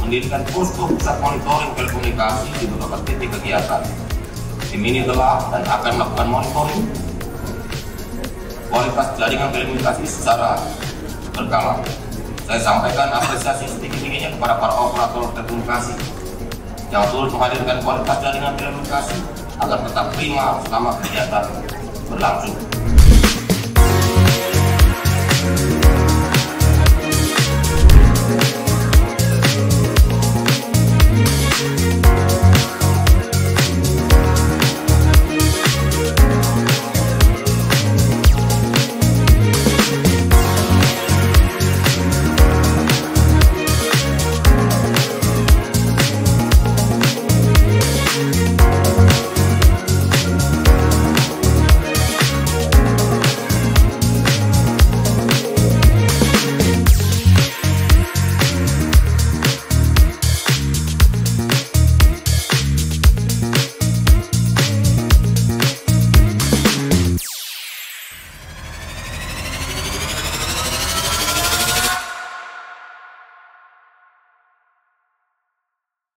mendirikan posko pusat monitoring telekomunikasi di beberapa titik kegiatan. Tim ini telah dan akan melakukan monitoring kualitas jaringan telekomunikasi secara berkala. Saya sampaikan apresiasi setinggi-tingginya kepada para operator telekomunikasi yang turut menghadirkan kualitas jaringan telekomunikasi agar tetap prima selama kegiatan berlangsung.